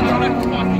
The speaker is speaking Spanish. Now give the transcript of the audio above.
That's what I